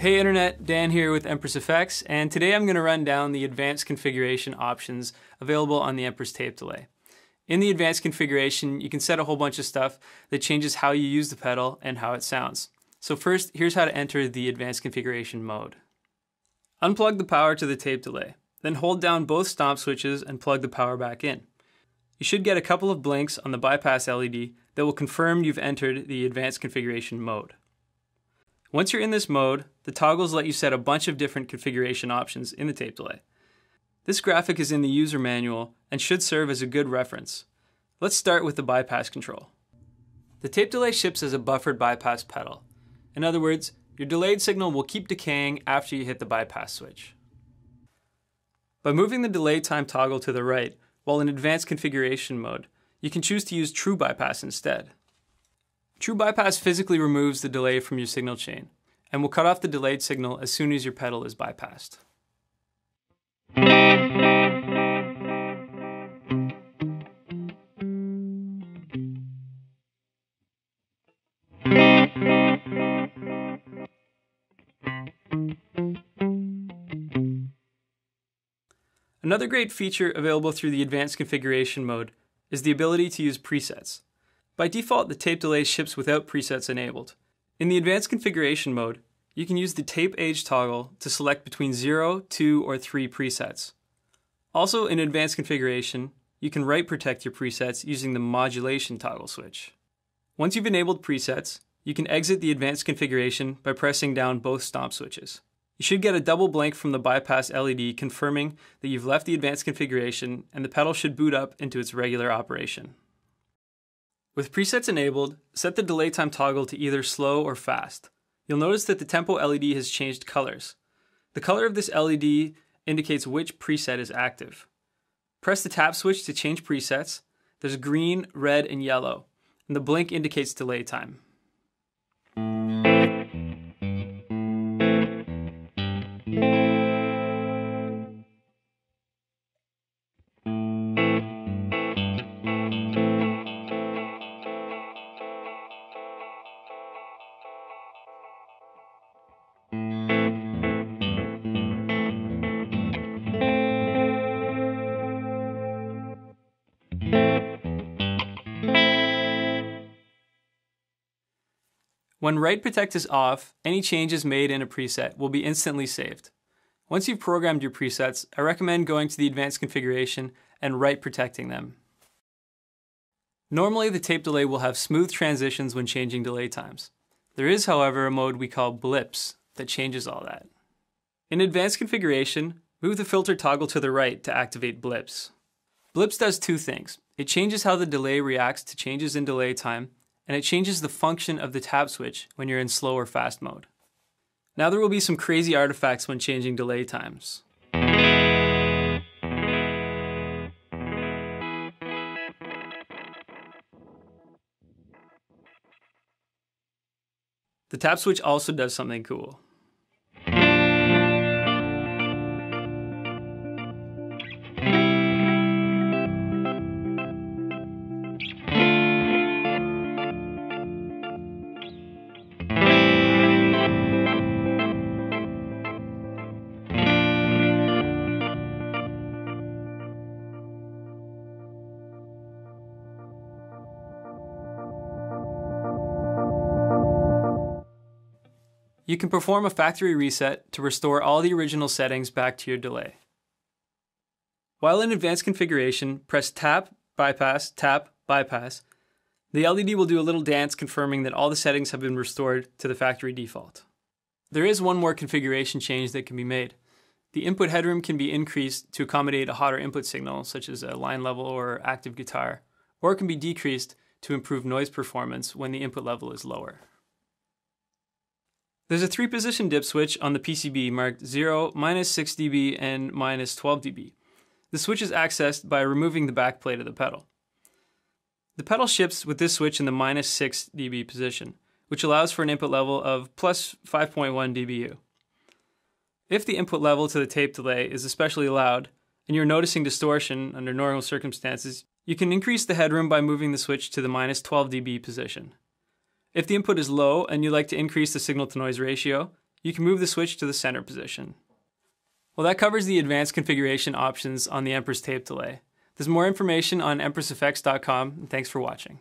Hey Internet, Dan here with Empress Effects, and today I'm going to run down the advanced configuration options available on the Empress tape delay. In the advanced configuration, you can set a whole bunch of stuff that changes how you use the pedal and how it sounds. So first, here's how to enter the advanced configuration mode. Unplug the power to the tape delay, then hold down both stomp switches and plug the power back in. You should get a couple of blinks on the bypass LED that will confirm you've entered the advanced configuration mode. Once you're in this mode, the toggles let you set a bunch of different configuration options in the tape delay. This graphic is in the user manual and should serve as a good reference. Let's start with the bypass control. The tape delay ships as a buffered bypass pedal. In other words, your delayed signal will keep decaying after you hit the bypass switch. By moving the delay time toggle to the right, while in advanced configuration mode, you can choose to use true bypass instead. True bypass physically removes the delay from your signal chain and will cut off the delayed signal as soon as your pedal is bypassed. Another great feature available through the advanced configuration mode is the ability to use presets. By default, the tape delay ships without presets enabled. In the advanced configuration mode, you can use the tape age toggle to select between 0, 2, or 3 presets. Also, in advanced configuration, you can write protect your presets using the modulation toggle switch. Once you've enabled presets, you can exit the advanced configuration by pressing down both stomp switches. You should get a double blank from the bypass LED confirming that you've left the advanced configuration and the pedal should boot up into its regular operation. With presets enabled, set the delay time toggle to either slow or fast. You'll notice that the tempo LED has changed colors. The color of this LED indicates which preset is active. Press the tap switch to change presets. There's green, red, and yellow, and the blink indicates delay time. When Write Protect is off, any changes made in a preset will be instantly saved. Once you've programmed your presets, I recommend going to the advanced configuration and write protecting them. Normally, the tape delay will have smooth transitions when changing delay times. There is, however, a mode we call blips that changes all that. In advanced configuration, move the filter toggle to the right to activate blips. Blips does two things. It changes how the delay reacts to changes in delay time and it changes the function of the tap switch when you're in slow or fast mode. Now there will be some crazy artifacts when changing delay times. The tap switch also does something cool. You can perform a factory reset to restore all the original settings back to your delay. While in advanced configuration, press tap, bypass, tap, bypass. The LED will do a little dance confirming that all the settings have been restored to the factory default. There is one more configuration change that can be made. The input headroom can be increased to accommodate a hotter input signal, such as a line level or active guitar, or it can be decreased to improve noise performance when the input level is lower. There's a three position dip switch on the PCB marked 0, minus 6 dB, and minus 12 dB. The switch is accessed by removing the back plate of the pedal. The pedal ships with this switch in the minus 6 dB position, which allows for an input level of plus 5.1 dBu. If the input level to the tape delay is especially loud, and you're noticing distortion under normal circumstances, you can increase the headroom by moving the switch to the minus 12 dB position. If the input is low and you'd like to increase the signal to noise ratio, you can move the switch to the center position. Well, that covers the advanced configuration options on the Empress tape delay. There's more information on empresseffects.com, and thanks for watching.